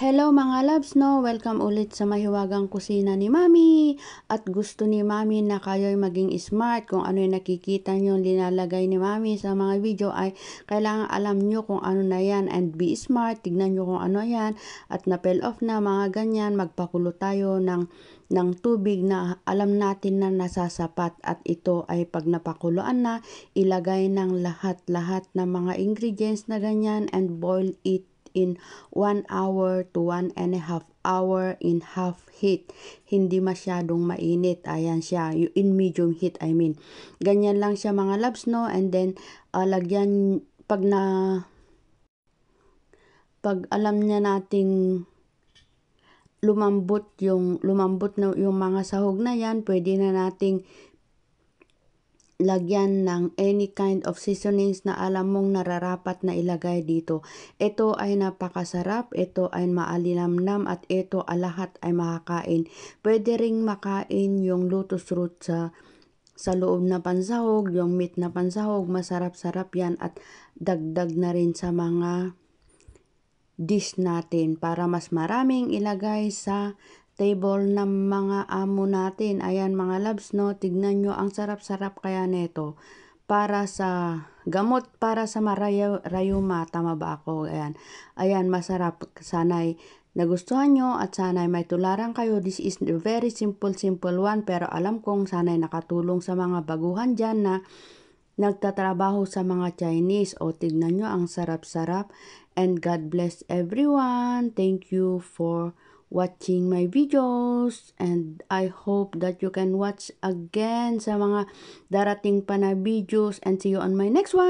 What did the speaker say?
Hello mga loves, no? Welcome ulit sa mahiwagang kusina ni Mami. At gusto ni Mami na kayo'y maging smart. Kung ano yung nakikita nyo linalagay ni Mami sa mga video ay kailangan alam nyo kung ano na yan and be smart. Tignan nyo kung ano yan. At na-peel off na mga ganyan. Magpakulo tayo ng, ng tubig na alam natin na nasasapat. At ito ay pag napakuluan na, ilagay ng lahat-lahat ng mga ingredients na ganyan and boil it in 1 hour to 1 and a half hour in half heat. Hindi masyadong mainit. Ayan siya. In medium heat, I mean. Ganyan lang siya mga labs, no? And then, uh, lagyan, pag na, pag alam niya nating lumambot yung lumambot na yung mga sahog na yan, pwede na nating lagyan ng any kind of seasonings na alam mong nararapat na ilagay dito. Ito ay napakasarap, ito ay maalinamnam at ito lahat ay makakain. Pwede ring makain yung lotus root sa sa loob na pansahog, yung meat na pansahog, masarap-sarap yan at dagdag na rin sa mga dish natin para mas maraming ilagay sa table ng mga amo natin. Ayan mga loves, no? Tignan nyo, ang sarap-sarap kaya neto. Para sa gamot, para sa marayuma, tama ba ako? Ayan, ayan masarap. Sana'y nagustuhan nyo at sana'y may tularan kayo. This is a very simple, simple one. Pero alam kong sana'y nakatulong sa mga baguhan dyan na nagtatrabaho sa mga Chinese. O tignan nyo, ang sarap-sarap. And God bless everyone. Thank you for watching my videos and I hope that you can watch again sa mga darating pa na videos and see you on my next one.